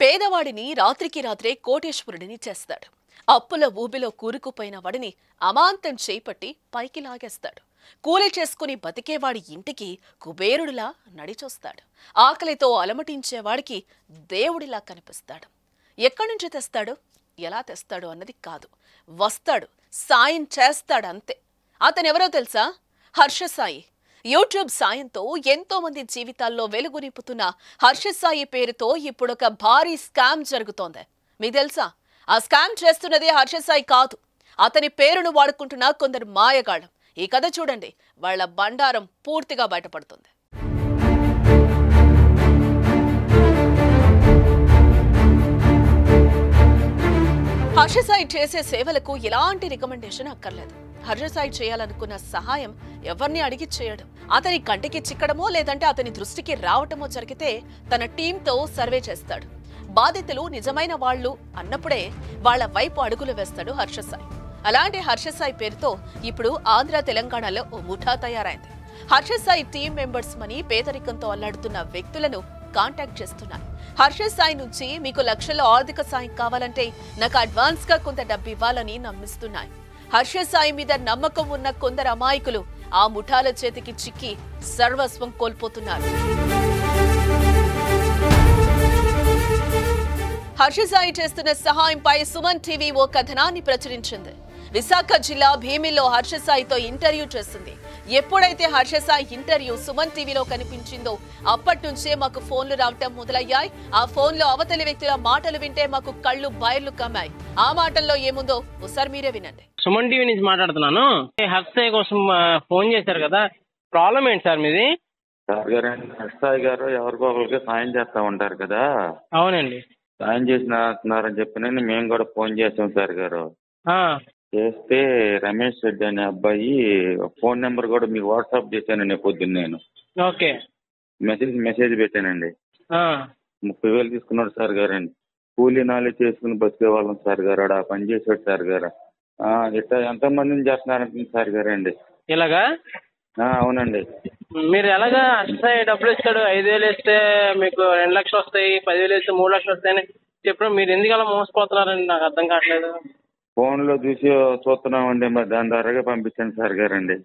పేదవాడిని రాత్రికి రాత్రే కోటేశ్వరుడిని చేస్తాడు. అప్పుల ఊబిలో కూరుకుపోయిన వాడిని అమాంతం చేపట్టి పైకి లాగేస్తాడు. కూలి చేసుకుని బతికేవాడి ఇంటికి కుబేరుడిలా నడిచొస్తాడు. ఆకలితో అలమటించేవాడికి దేవుడిలా కనిపిస్తాడు. ఎక్కడి నుంచి తెస్తాడు? ఎలా తెస్తాడు అన్నది కాదు. వస్తాడు. సాయం చేస్తాడంతే. అతనెవరో తెలుసా? హర్షసాయి. యూట్యూబ్ సాయంతో ఎంతో మంది జీవితాల్లో వెలుగు నింపుతున్న హర్షసాయి పేరుతో ఇప్పుడు ఒక భారీ స్కామ్ జరుగుతోంది. మీకు తెలుసా? ఆ స్కామ్ చేస్తున్నదే హర్షసాయి కాదు. అతని పేరును వాడుకుంటున్న కొందరు మాయగాళ్ళం. ఈ కథ చూడండి. వాళ్ళ బండారం పూర్తిగా బయటపడుతుంది. హర్షసాయి చేసే సేవలకు ఎలాంటి రికమెండేషన్ అక్కర్లేదు. హర్షసాయి చేయాలనుకున్న సహాయం ఎవరిని అడిగి చేయడం? అతని కంటికి చిక్కడమో లేదంటే అతని దృష్టికి రావటమో జరిగితే తన టీంతో సర్వే చేస్తాడు. బాధితులు నిజమైన వాళ్ళు అన్నప్పుడే వాళ్ళ వైపు అడుగులు వేస్తాడు హర్షసాయి. అలాంటి హర్షసాయి పేరుతో ఇప్పుడు ఆంధ్ర తెలంగాణలో ఓ ముఠా తయారైంది. హర్షసాయి టీం మెంబర్స్ మని పేదరికంతో అల్లాడుతున్న వ్యక్తులను కాంటాక్ట్ చేస్తున్నారు. హర్ష సాయి నుంచి మీకు లక్షల ఆర్థిక సాయం కావాలంటే నాకు అడ్వాన్స్గా కొంత డబ్బు ఇవ్వాలని నమ్మిస్తున్నాయి. హర్ష సాయి మీద నమ్మకం ఉన్న కొందరు అమాయకులు ఆ ముఠాల చేతికి చిక్కి సర్వస్వం కోల్పోతున్నారు. హర్ష సాయి చేస్తున్న సహాయంపై సుమన్ టీవీ ఓ కథనాన్ని ప్రచురించింది. విశాఖ జిల్లా భీమిలో హర్ష సాయితో ఇంటర్వ్యూ చేసింది. ఎప్పుడైతే హర్ష సాయి ఇంటర్వ్యూ సుమన్ టీవీలో కనిపించిందో అప్పటి నుంచే మాకు ఫోన్లు రావటం మొదలయ్యాయి. ఆ ఫోన్లో అవతలి వ్యక్తుల మాటలు వింటే మాకు కళ్ళు బయర్లు కమ్మాయి. ఆ మాటల్లో ఏముందో ఒకసారి మీరే వినండి. సుమన్ టీవీ నుంచి మాట్లాడుతున్నాను. హర్షాయ్ కోసం ఫోన్ చేశారు కదా ప్రాబ్లం ఏంటి సార్ మీది? సార్ గారు గారు ఎవరికో ఒకరికి సాయం చేస్తా ఉంటారు కదా. అవునండి. సాయం చేసినారని చెప్పినని మేము కూడా ఫోన్ చేసాం సార్ గారు. ఆ, చేస్తే రమేష్ రెడ్డి అనే అబ్బాయి ఫోన్ నెంబర్ కూడా మీకు వాట్సాప్ చేశానండి పొద్దున్న నేను. ఓకే. మెసేజ్ మెసేజ్ పెట్టానండి. ముప్పై వేలు తీసుకున్నాడు సార్ గారు అండి కూలీ నాలుగు చేసుకుని బతికే వాళ్ళం సార్ గారు ఆడ పని చేసాడు సార్ గారు. ఆ, ఇట్లా ఎంతమందిని చేస్తున్నారంటుంది సార్ గారు అండి? ఇలాగా? ఆ, అవునండి. మీరు ఎలాగా హర్షాయ్ డబ్బులు ఇస్తాడు? ఐదు వేలు ఇస్తే మీకు రెండు లక్షలు వస్తాయి పదివేలు ఇస్తే మూడు లక్షలు వస్తాయని చెప్పడం మీరు ఎందుకు అలా మోసపోతున్నారండి? నాకు అర్థం కావట్లేదు. ఫోన్లో చూసి చూస్తున్నామండి మరి దాని ద్వారాగా పంపించాను సార్ గారు అండి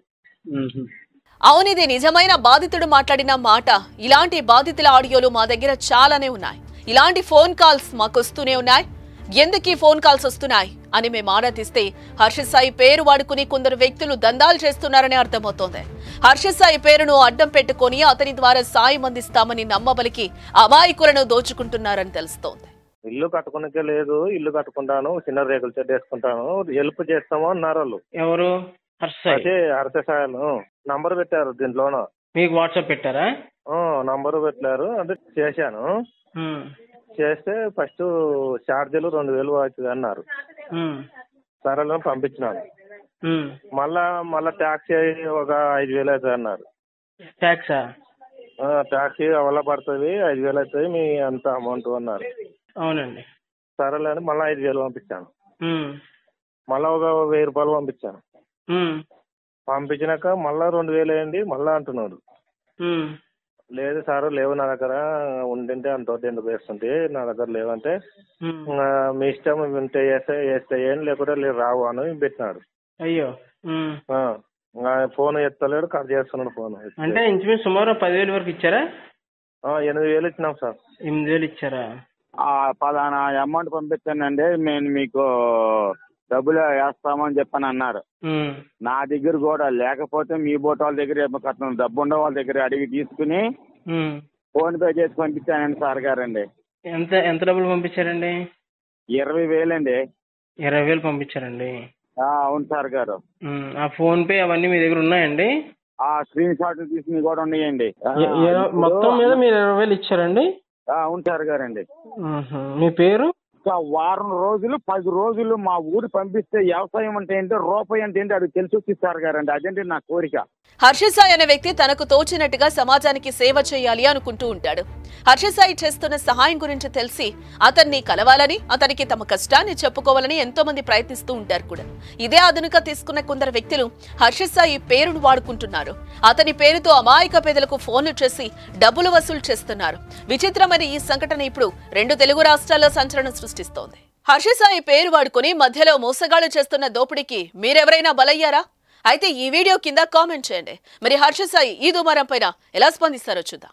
అవును ఇది నిజమైన బాధితుడు మాట్లాడిన మాట. ఇలాంటి బాధితుల ఆడియోలు మా దగ్గర చాలానే ఉన్నాయి. ఇలాంటి ఫోన్ కాల్స్ మాకు వస్తూనే ఉన్నాయి. ఎందుకు ఈ ఫోన్ కాల్స్ వస్తున్నాయి అని మేము ఆరా తీస్తే హర్షసాయి పేరు వాడుకుని కొందరు వ్యక్తులు దందాలు చేస్తున్నారని అర్థమవుతోంది. హర్షసాయి పేరును అడ్డం పెట్టుకొని అతని ద్వారా సాయం అందిస్తామని నమ్మబలికి అమాయకులను దోచుకుంటున్నారని తెలుస్తోంది. ఇల్లు కట్టుకునికే లేదు ఇల్లు కట్టుకుంటాను చిన్న రేకుల చెట్టు వేసుకుంటాను హెల్ప్ చేస్తాము అన్నారు వాళ్ళు. ఎవరు? అదే అరససాయాలు నంబర్ పెట్టారు దీంట్లోన. మీకు వాట్సాప్ పెట్టారా? నంబర్ పెట్టారు అంటే చేశాను. చేస్తే ఫస్ట్ ఛార్జీలు రెండు వేలు అవుతుంది అన్నారు. సరేలే పంపించినాను. మళ్ళా మళ్ళా ట్యాక్సీ ఒక ఐదు వేలు అవుతుంది అన్నారు. ట్యాక్సా? ఆ, ట్యాక్సీ అవల పడుతుంది ఐదు వేలు అవుతుంది మీ అంత అమౌంట్ అన్నారు. అవునండి. సరేలే అని మళ్ళీ ఐదు వేలు పంపించాను. మళ్ళా ఒక వెయ్యి రూపాయలు పంపించాను. పంపించినాక మళ్ళా రెండు వేలు వేయండి మళ్ళా అంటున్నాడు లేదు సార్ లేవు నా దగ్గర. ఉండింటే అంత ఎందుకు వేస్తుంటే నా దగ్గర లేవంటే ఉమ్. "ఆ, మీ ఇష్టం ఉంటే వేస్తే వేస్తే వేయండి లేకుంటే లేదు రావు అని పెట్టినాడు. అయ్యో. ఫోన్ ఎత్తలేడు కట్ చేస్తున్నాడు ఫోన్. అంటే ఇంచుమించు సుమారు పదివేలు వరకు ఇచ్చారా? ఆ, ఎనిమిది వేలు ఇచ్చినాం సార్. ఎనిమిది వేలు ఇచ్చారా? పలానా అమౌంట్ పంపించానండి మేము మీకు డబ్బులు వేస్తామని చెప్పని అన్నారు. నా దగ్గర కూడా లేకపోతే మీ బోట్ వాళ్ళ దగ్గర కట్నం డబ్బు ఉండే వాళ్ళ దగ్గర అడిగి తీసుకుని. ఫోన్ పే చేసి పంపించానండి సార్ గారండి. ఎంత ఎంత డబ్బులు పంపించారండి? ఇరవై వేలండి. ఇరవై వేలు పంపించారండి. ఆ, అవును సార్ గారు. ఆ ఫోన్ పే అవన్నీ మీ దగ్గర ఉన్నాయండి? ఆ స్క్రీన్ షాట్ తీసి కూడా ఉన్నాయండి. మొత్తం మీద మీరు ఇరవై వేలు ఇచ్చారండి? అవును సార్ గారండి. మీ పేరు? వారం రోజులు పది రోజులు మా ఊరు పంపిస్తే వ్యవసాయం అంటే ఏంటో రూపాయి అంటే ఏంటో అది తెలిసి వచ్చి సార్ గారండి. అదండి నా కోరిక. హర్షసాయి అనే వ్యక్తి తనకు తోచినట్టుగా సమాజానికి సేవ చేయాలి అనుకుంటూ ఉంటాడు. హర్షసాయి చేస్తున్న సహాయం గురించి తెలిసి అతన్ని కలవాలని అతనికి తమ కష్టాన్ని చెప్పుకోవాలని ఎంతో మంది ప్రయత్నిస్తూ ఉంటారు కూడా. ఇదే ఆధునిక తీసుకున్న కొందరు వ్యక్తులు హర్షసాయి పేరును వాడుకుంటున్నారు. అతని పేరుతో అమాయక పేదలకు ఫోన్లు చేసి డబ్బులు వసూలు చేస్తున్నారు. విచిత్రమైన ఈ సంఘటన ఇప్పుడు రెండు తెలుగు రాష్ట్రాల్లో సంచలనం సృష్టిస్తోంది. హర్షసాయి పేరు వాడుకుని మధ్యలో మోసగాళ్ళు చేస్తున్న దోపిడీకి మీరెవరైనా బలయ్యారా? అయితే ఈ వీడియో కింద కామెంట్ చేయండి. మరి హర్షసాయి ఈ దుమారం పైన ఎలా స్పందిస్తారో చూద్దాం.